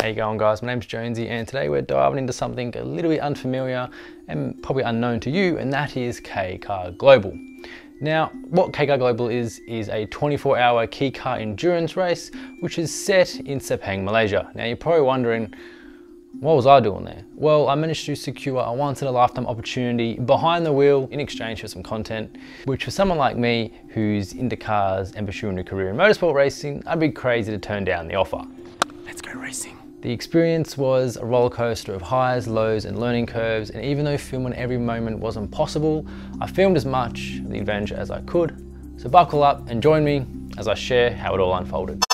How you going guys? My name's Jonesy and today we're diving into something a little bit unfamiliar and probably unknown to you and that is K-Car Global. Now, what K-Car Global is, is a 24 hour kei car endurance race which is set in Sepang, Malaysia. Now you're probably wondering, what was I doing there? Well, I managed to secure a once in a lifetime opportunity behind the wheel in exchange for some content, which for someone like me who's into cars and pursuing a career in motorsport racing, I'd be crazy to turn down the offer. Let's go racing. The experience was a roller coaster of highs, lows and learning curves and even though filming every moment wasn't possible, I filmed as much of the adventure as I could. So buckle up and join me as I share how it all unfolded.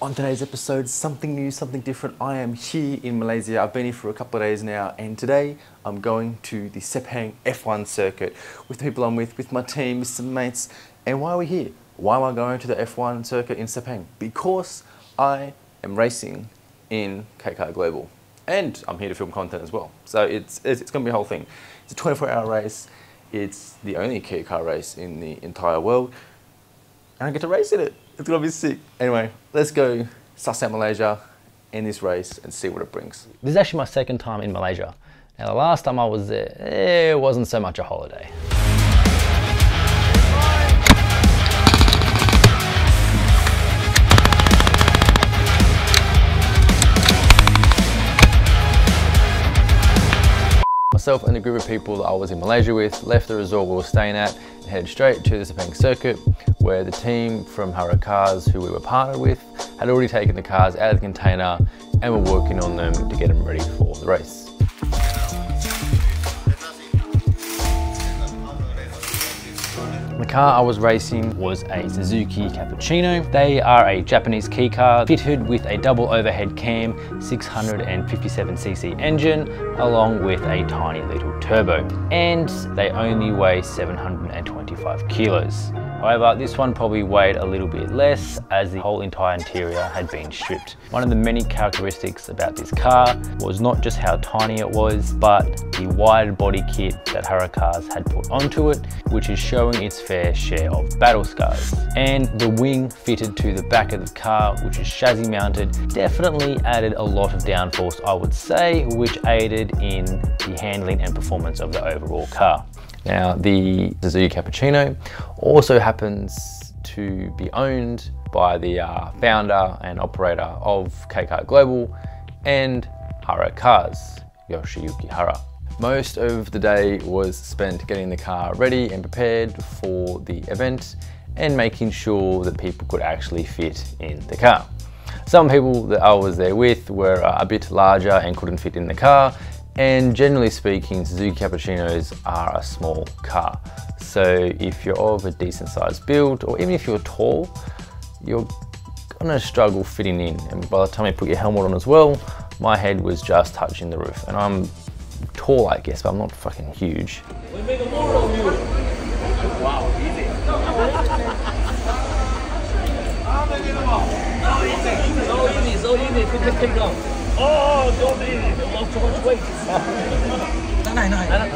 On today's episode, something new, something different. I am here in Malaysia. I've been here for a couple of days now and today I'm going to the Sepang F1 circuit with the people I'm with, with my team, with some mates. And why are we here? Why am I going to the F1 circuit in Sepang? Because I am racing in K-Car Global. And I'm here to film content as well. So it's, it's, it's going to be a whole thing. It's a 24 hour race. It's the only K-Car race in the entire world. And I get to race in it. It's going to be sick. Anyway, let's go suss out Malaysia in this race and see what it brings. This is actually my second time in Malaysia. Now the last time I was there, it wasn't so much a holiday. Myself and a group of people that I was in Malaysia with left the resort we were staying at and headed straight to the Sepang circuit where the team from Hara Cars who we were partnered with had already taken the cars out of the container and were working on them to get them ready for the race. The car I was racing was a Suzuki Cappuccino. They are a Japanese kei car fitted with a double overhead cam 657cc engine along with a tiny little turbo. And they only weigh 725 kilos. However, this one probably weighed a little bit less as the whole entire interior had been stripped. One of the many characteristics about this car was not just how tiny it was, but the wide body kit that Hara Cars had put onto it, which is showing its fair share of battle scars. And the wing fitted to the back of the car, which is chassis mounted, definitely added a lot of downforce, I would say, which aided in the handling and performance of the overall car. Now, the Suzuki Cappuccino also happens to be owned by the uh, founder and operator of K-Car Global and Hara Cars, Yoshiyuki Hara. Most of the day was spent getting the car ready and prepared for the event and making sure that people could actually fit in the car. Some people that I was there with were uh, a bit larger and couldn't fit in the car and generally speaking, Suzuki Cappuccinos are a small car. So if you're of a decent sized build, or even if you're tall, you're gonna struggle fitting in. And by the time you put your helmet on as well, my head was just touching the roof. And I'm tall, I guess, but I'm not fucking huge. Wow, easy.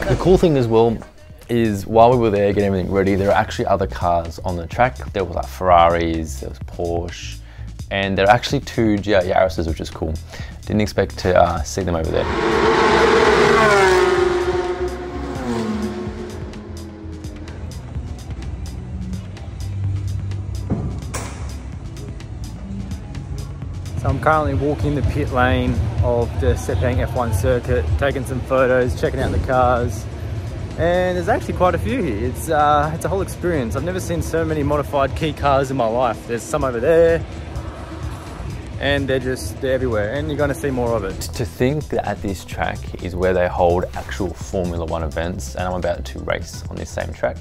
The cool thing as well is while we were there getting everything ready, there are actually other cars on the track. There was like Ferraris, there was Porsche, and there are actually two GR Yaris's, which is cool. Didn't expect to uh, see them over there. Currently walking the pit lane of the Sepang F1 circuit, taking some photos, checking out the cars. And there's actually quite a few here. It's, uh, it's a whole experience. I've never seen so many modified kei cars in my life. There's some over there, and they're just they're everywhere and you're going to see more of it. To think that at this track is where they hold actual Formula One events and I'm about to race on this same track,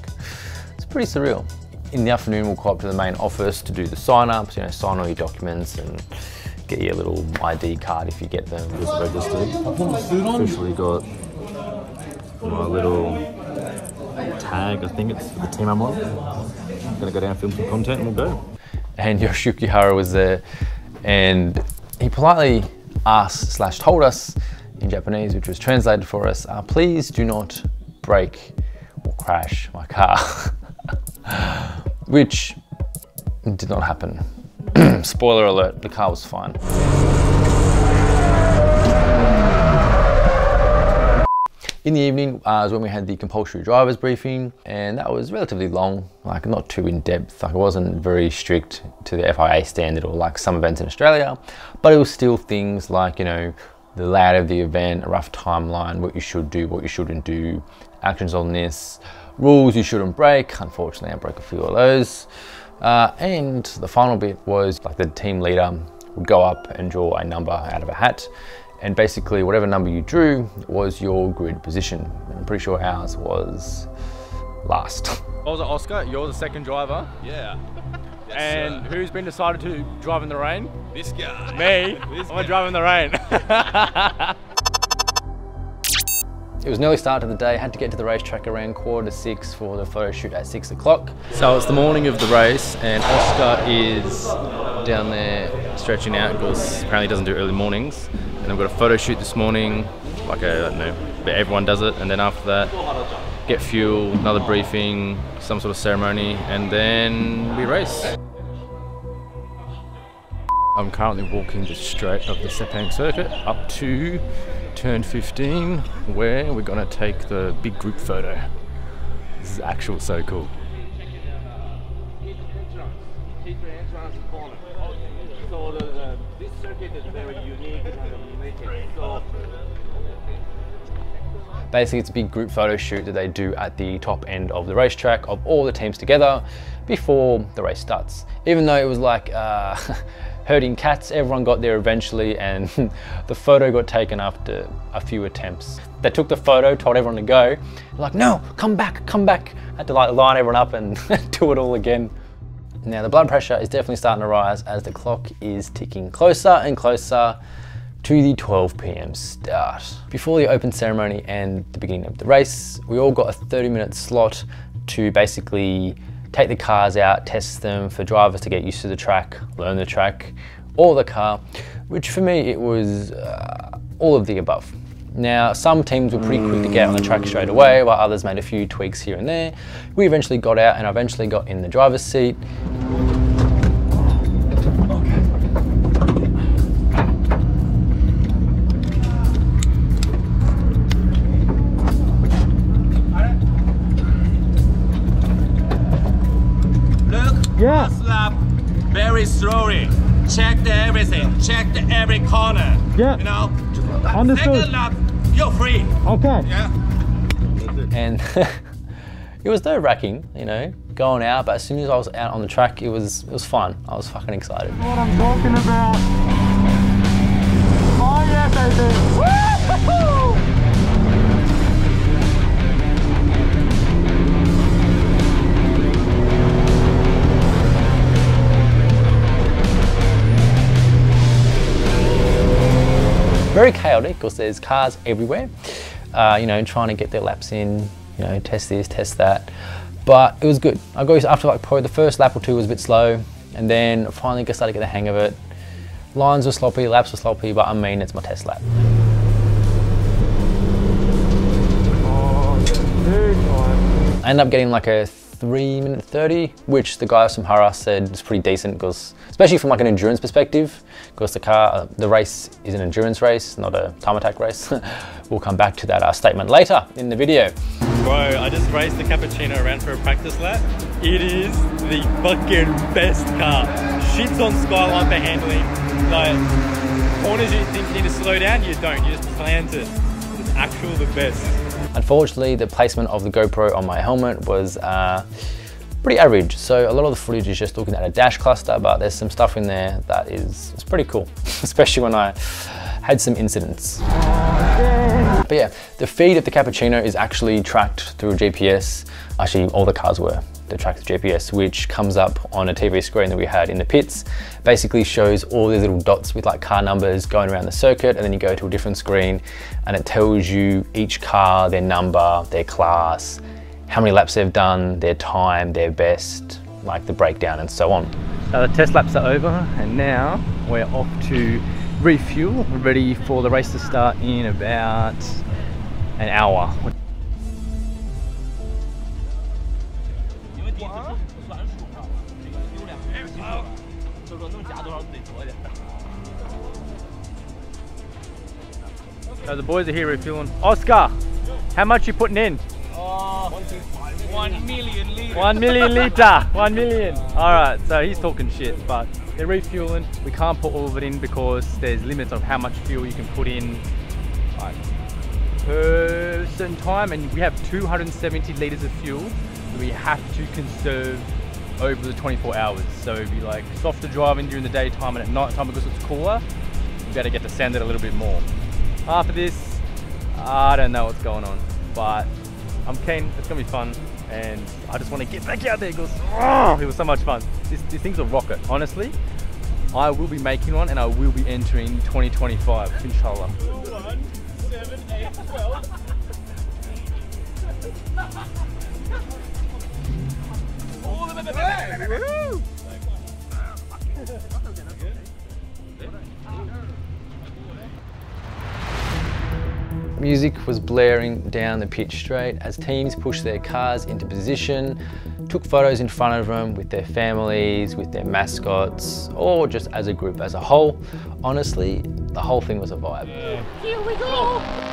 it's pretty surreal. In the afternoon we'll go up to the main office to do the sign-ups, you know, sign all your documents and get your little ID card if you get them just registered. Officially got my little tag, I think it's for the team I'm on. I'm gonna go down and film some content and we'll go. And Yoshiyuki Hara was there and he politely asked slash told us in Japanese, which was translated for us, uh, please do not break or crash my car, which did not happen. Spoiler alert, the car was fine. In the evening uh, when we had the compulsory drivers briefing and that was relatively long, like not too in depth. Like it wasn't very strict to the FIA standard or like some events in Australia, but it was still things like, you know, the layout of the event, a rough timeline, what you should do, what you shouldn't do, actions on this, rules you shouldn't break. Unfortunately, I broke a few of those. Uh, and the final bit was like the team leader would go up and draw a number out of a hat. And basically whatever number you drew was your grid position. I'm pretty sure ours was last. I was Oscar, you're the second driver. Yeah. Yes, and sir. who's been decided to drive in the rain? this guy? Me. This I'm guy. driving in the rain. It was an early start to the day, had to get to the racetrack around quarter to six for the photo shoot at six o'clock. so it's the morning of the race and Oscar is down there stretching out because apparently doesn't do early mornings. And I've got a photo shoot this morning, like I don't know, but everyone does it. And then after that, get fuel, another briefing, some sort of ceremony, and then we race. I'm currently walking the straight of the Sepang circuit up to turn 15 where we're gonna take the big group photo. This is actual so cool. Basically, it's a big group photo shoot that they do at the top end of the racetrack of all the teams together before the race starts. Even though it was like uh, herding cats, everyone got there eventually and the photo got taken after a few attempts. They took the photo, told everyone to go, like, no, come back, come back. I Had to like line everyone up and do it all again. Now the blood pressure is definitely starting to rise as the clock is ticking closer and closer to the 12 p.m. start. Before the open ceremony and the beginning of the race, we all got a 30 minute slot to basically take the cars out, test them for drivers to get used to the track, learn the track, or the car, which for me it was uh, all of the above. Now, some teams were pretty quick to get on the track straight away, while others made a few tweaks here and there. We eventually got out and I eventually got in the driver's seat. Look, lap, very slowly. Check the everything. Check the every corner. Yeah. You know. Understood. Second lap, you're free. Okay. Yeah. and it was nerve wracking, you know, going out. But as soon as I was out on the track, it was it was fun. I was fucking excited. What I'm talking about. Oh yeah, baby. Woo-hoo-hoo! Very chaotic because there's cars everywhere. Uh, you know, trying to get their laps in. You know, test this, test that. But it was good. I got after like probably the first lap or two was a bit slow, and then finally I started to get the hang of it. Lines were sloppy, laps were sloppy, but I mean it's my test lap. Oh, I ended up getting like a three minute 30, which the guy from Hara said is pretty decent because, especially from like an endurance perspective, because the car, uh, the race is an endurance race, not a time attack race. we'll come back to that uh, statement later in the video. Bro, I just raced the Cappuccino around for a practice lap. It is the fucking best car. Shits on Skyline for handling. Like, corners you think you need to slow down, you don't. You just plant it. It's actual the best. Unfortunately, the placement of the GoPro on my helmet was uh, pretty average. So a lot of the footage is just looking at a dash cluster, but there's some stuff in there that is it's pretty cool, especially when I had some incidents. But yeah, the feed of the Cappuccino is actually tracked through GPS. Actually, all the cars were. Tracked through GPS, which comes up on a TV screen that we had in the pits. Basically shows all these little dots with like car numbers going around the circuit, and then you go to a different screen, and it tells you each car, their number, their class, how many laps they've done, their time, their best, like the breakdown, and so on. Uh, the test laps are over and now we're off to refuel. Ready for the race to start in about an hour. So the boys are here refueling. Oscar, How much you putting in? Uh, one million liters. One million litre. One million. All right. So he's talking shit, but they're refueling. We can't put all of it in because there's limits of how much fuel you can put in, like per certain time, and we have 270 liters of fuel that we have to conserve over the 24 hours. So if you like softer driving during the daytime and at night time because it's cooler, you better get to sand it a little bit more. After this, I don't know what's going on, but I'm keen. It's gonna be fun, and I just want to get back out there because oh, it was so much fun. This, this thing's a rocket. Honestly, I will be making one, and I will be entering 2025, inshallah. Music was blaring down the pitch straight as teams pushed their cars into position, took photos in front of them with their families, with their mascots, or just as a group as a whole. Honestly, the whole thing was a vibe. Now,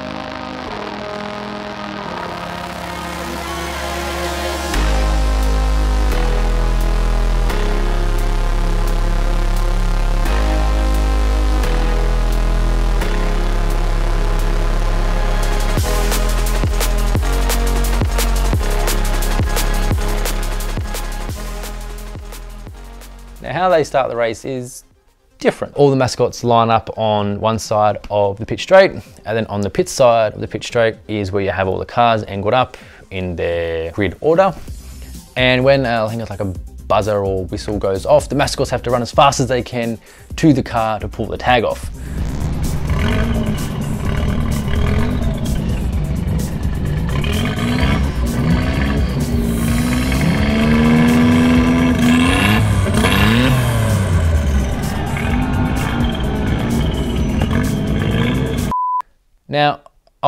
how they start the race is different. All the mascots line up on one side of the pitch straight, and then on the pit side of the pitch straight is where you have all the cars angled up in their grid order. And when uh, I think it's like a buzzer or whistle goes off, the mascots have to run as fast as they can to the car to pull the tag off.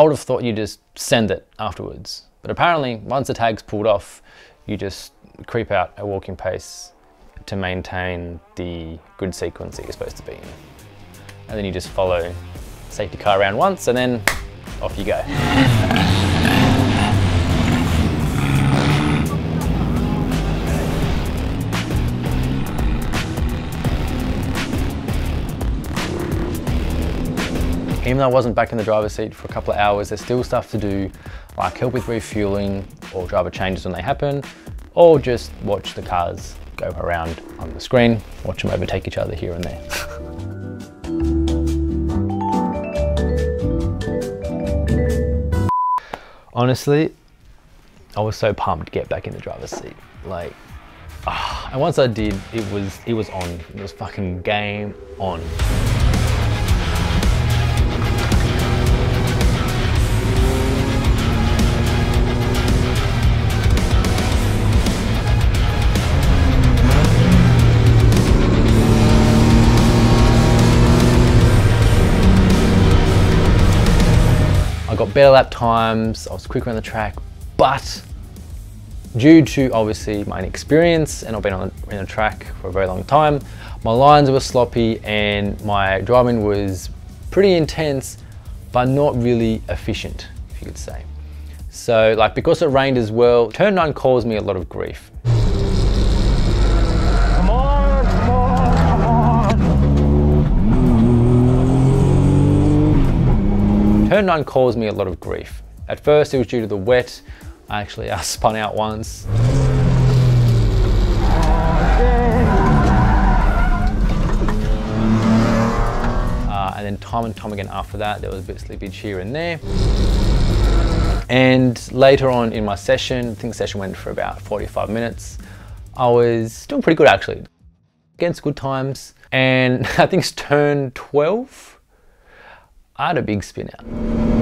I would have thought you just send it afterwards, but apparently once the tag's pulled off, you just creep out at walking pace to maintain the good sequence that you're supposed to be in. And then you just follow safety car around once and then off you go. Even though I wasn't back in the driver's seat for a couple of hours, there's still stuff to do, like help with refueling or driver changes when they happen, or just watch the cars go around on the screen, watch them overtake each other here and there. Honestly, I was so pumped to get back in the driver's seat. Like, ah, and once I did, it was it was on. It was fucking game on. Better lap times, I was quicker on the track, but due to obviously my inexperience and I've been on in a track for a very long time, my lines were sloppy and my driving was pretty intense, but not really efficient, if you could say. So like because it rained as well, turn nine caused me a lot of grief. Come on, come on, come on. Turn 9 caused me a lot of grief. At first it was due to the wet. I actually uh, spun out once. Uh, and then time and time again after that, there was a bit of slippage here and there. And later on in my session, I think the session went for about 45 minutes. I was doing pretty good actually, against good times. And I think it's turn 12, Had a big spin out.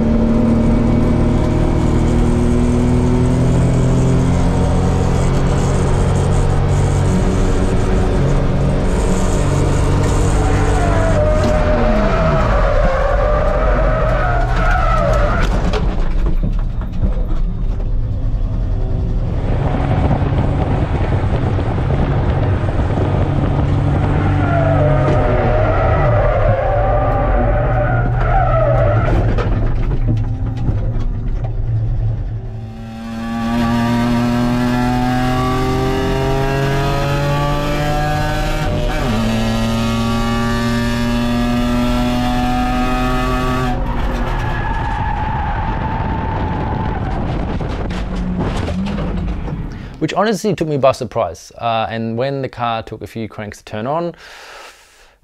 Honestly took me by surprise. Uh, and when the car took a few cranks to turn on,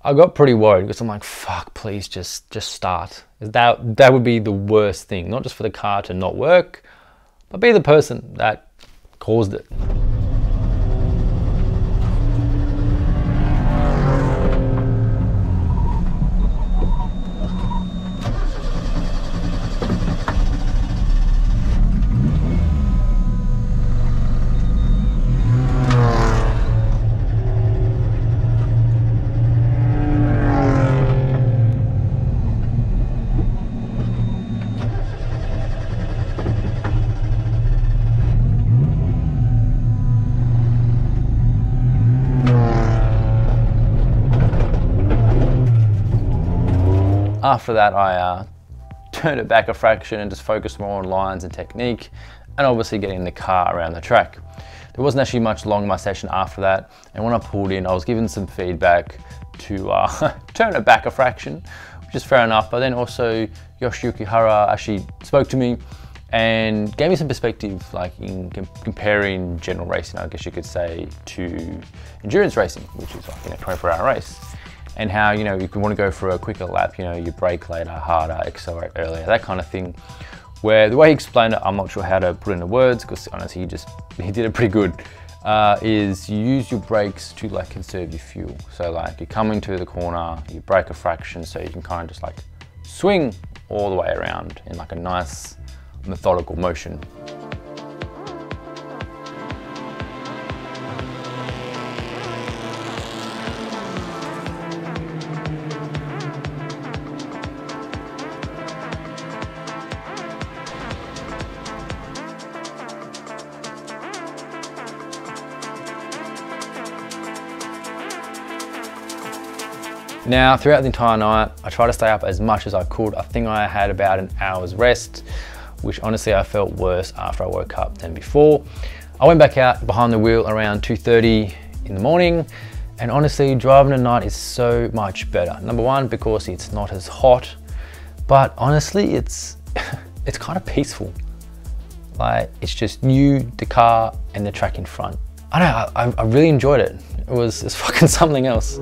I got pretty worried because I'm like, fuck, please just just start. That that would be the worst thing, not just for the car to not work, but be the person that caused it. After that, I uh, turned it back a fraction and just focused more on lines and technique, and obviously getting the car around the track. There wasn't actually much long in my session after that, and when I pulled in, I was given some feedback to uh, turn it back a fraction, which is fair enough. But then also Yoshiyuki Hara actually spoke to me and gave me some perspective, like in com comparing general racing, I guess you could say, to endurance racing, which is like in a 24-hour race and how, you know, you want to go for a quicker lap, you know, you brake later, harder, accelerate earlier, that kind of thing. Where the way he explained it, I'm not sure how to put into words because honestly, he just, he did it pretty good. Uh, is you use your brakes to like conserve your fuel. So like you come into the corner, you brake a fraction so you can kind of just like swing all the way around in like a nice methodical motion. Now, throughout the entire night, I tried to stay up as much as I could. I think I had about an hour's rest, which honestly I felt worse after I woke up than before. I went back out behind the wheel around 2.30 in the morning, and honestly, driving at night is so much better. Number one, because it's not as hot, but honestly, it's, it's kind of peaceful. Like, it's just you, the car, and the track in front. I don't know, I, I really enjoyed it. It was, it's fucking something else.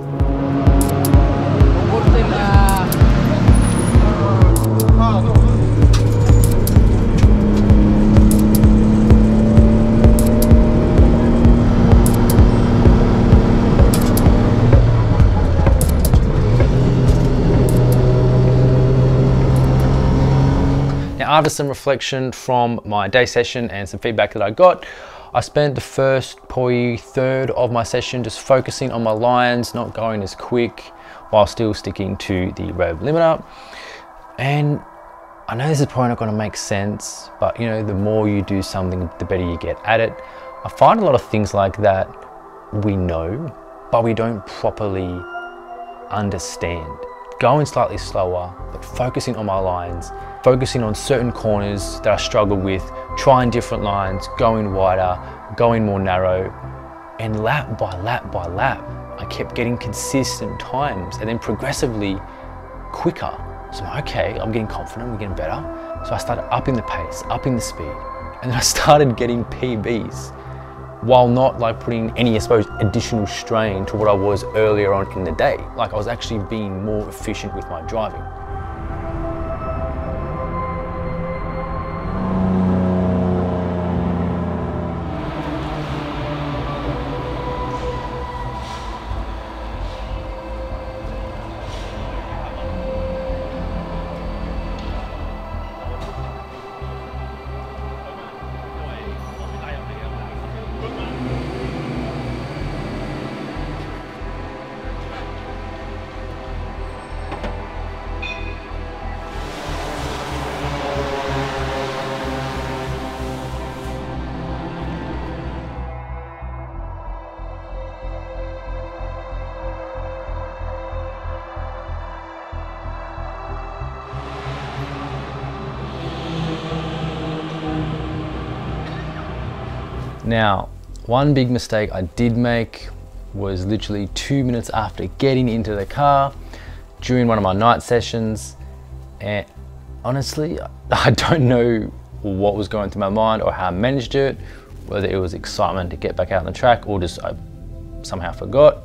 Now, after some reflection from my day session and some feedback that I got, I spent the first probably third of my session just focusing on my lines, not going as quick, while still sticking to the rev limiter. And I know this is probably not going to make sense, but you know, the more you do something, the better you get at it. I find a lot of things like that we know, but we don't properly understand. Going slightly slower, but focusing on my lines, focusing on certain corners that I struggle with, trying different lines, going wider, going more narrow, and lap by lap by lap, I kept getting consistent times and then progressively quicker. So I'm okay, I'm getting confident, I'm getting better. So I started upping the pace, upping the speed, and then I started getting PBs while not like putting any, I suppose, additional strain to what I was earlier on in the day. Like I was actually being more efficient with my driving. Now, one big mistake I did make was literally two minutes after getting into the car during one of my night sessions. And honestly, I don't know what was going through my mind or how I managed it, whether it was excitement to get back out on the track or just I somehow forgot.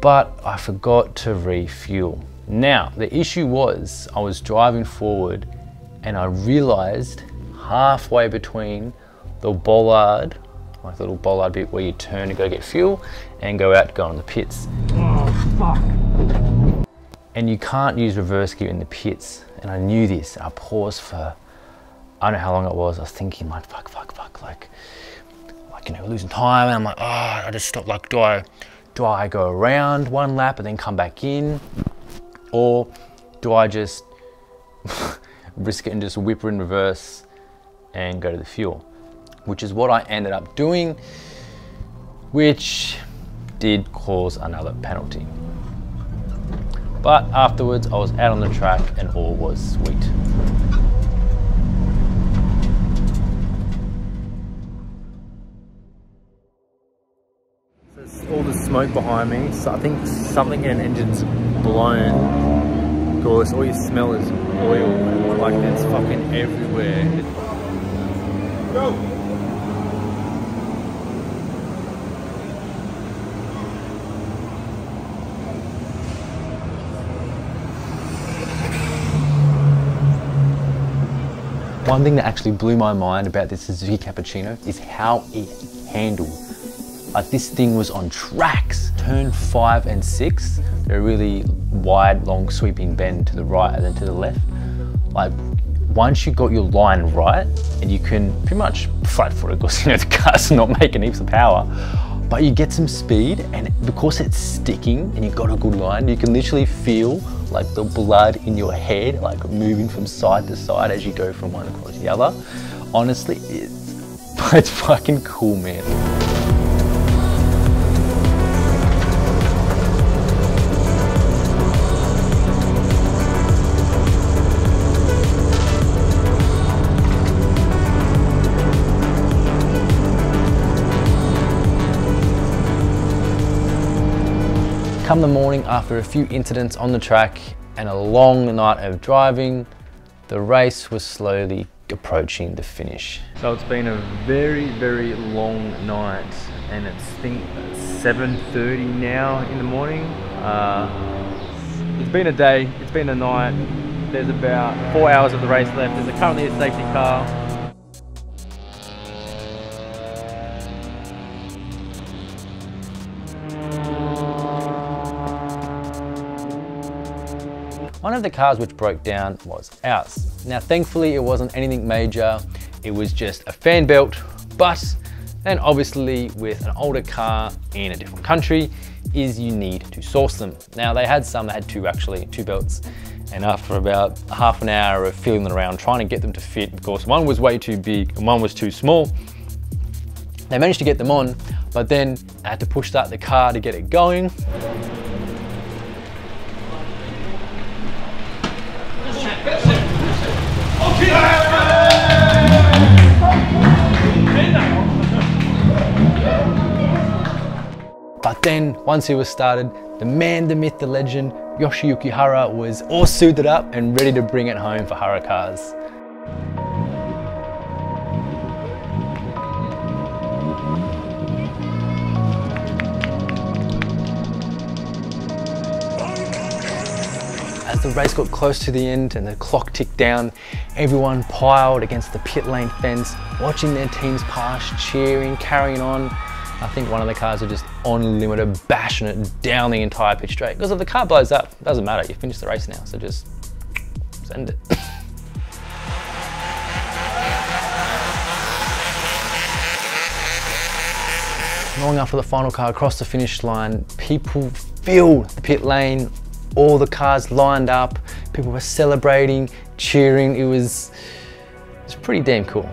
But I forgot to refuel. Now, the issue was I was driving forward and I realized halfway between the bollard, like the little bollard bit where you turn to go get fuel and go out to go on the pits. Oh, fuck. And you can't use reverse gear in the pits. And I knew this. I paused for, I don't know how long it was. I was thinking like, fuck, fuck, fuck, like, like, you know, losing time. And I'm like, oh, I just stopped. Like, do I, do I go around one lap and then come back in? Or do I just risk it and just whip in reverse and go to the fuel? Which is what I ended up doing, which did cause another penalty. But afterwards, I was out on the track and all was sweet. There's all the smoke behind me, so I think something in an engine's blown. Of course, all you smell is oil, like it's fucking everywhere. One thing that actually blew my mind about this Suzuki Cappuccino is how it handled. Like this thing was on tracks. Turn five and six, they're really wide, long sweeping bend to the right and then to the left. Like once you got your line right and you can pretty much flat foot it because you know the car's not making heaps of power, but you get some speed and because it's sticking and you've got a good line, you can literally feel like the blood in your head, like moving from side to side as you go from one across the other. Honestly, it's, it's fucking cool, man. Come the morning after a few incidents on the track and a long night of driving, the race was slowly approaching the finish. So it's been a very, very long night and it's think 7.30 now in the morning. Uh, it's been a day, it's been a night. There's about four hours of the race left. There's currently a safety car. One of the cars which broke down was ours. Now thankfully it wasn't anything major, it was just a fan belt, but then obviously with an older car in a different country is you need to source them. Now they had some they had two actually, two belts, and after about half an hour of feeling them around, trying to get them to fit, of course one was way too big and one was too small, they managed to get them on, but then I had to push start the car to get it going. But then, once he was started, the man, the myth, the legend, Yoshiyuki Hara was all suited up and ready to bring it home for Hara cars. As the race got close to the end and the clock ticked down, everyone piled against the pit lane fence, watching their teams pass, cheering, carrying on. I think one of the cars are just on limiter, bashing it down the entire pitch straight. Because if the car blows up, it doesn't matter, you finished the race now, so just send it. Long after the final car crossed the finish line, people filled the pit lane, all the cars lined up, people were celebrating, cheering, it was, it was pretty damn cool.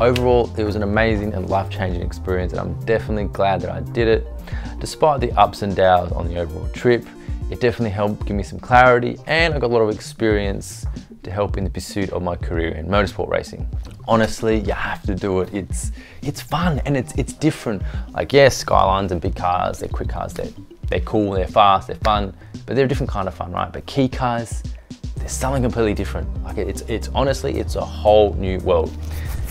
Overall, it was an amazing and life-changing experience and I'm definitely glad that I did it. Despite the ups and downs on the overall trip, it definitely helped give me some clarity and I got a lot of experience to help in the pursuit of my career in motorsport racing. Honestly, you have to do it. It's it's fun and it's it's different. Like yes, Skylines and big cars, they're quick cars, they're they're cool, they're fast, they're fun, but they're a different kind of fun, right? But kei cars, they're something completely different. Like it's it's honestly, it's a whole new world.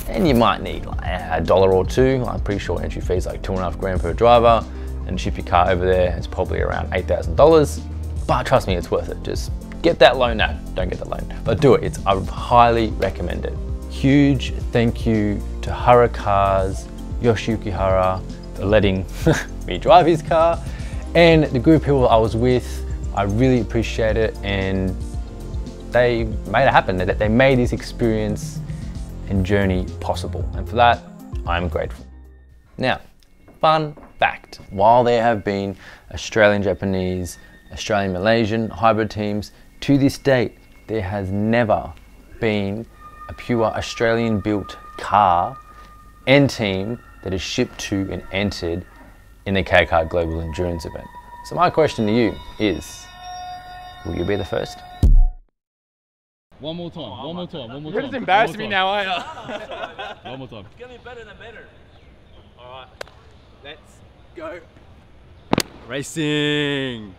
And you might need like a dollar or two. I'm pretty sure entry fees like two and a half grand per driver. And ship your car over there, it's probably around $8,000. But trust me, it's worth it. Just get that loan now. Don't get the loan, but do it. It's I highly recommend it. Huge thank you to Hara Cars, Yoshiyuki Hara, for letting me drive his car, and the group of people I was with. I really appreciate it, and they made it happen. That they made this experience and journey possible, and for that, I'm grateful. Now, fun fact: while there have been Australian Japanese, Australian Malaysian hybrid teams to this date, there has never been a pure Australian built car and team that is shipped to and entered in the K-Car Global Endurance event. So my question to you is, will you be the first? One more time, oh, one more time, one more time. You're just embarrassing me now, are you? One more time. It's getting better than better. Alright, let's go. Racing.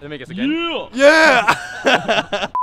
Let me guess again. Yeah! Yeah!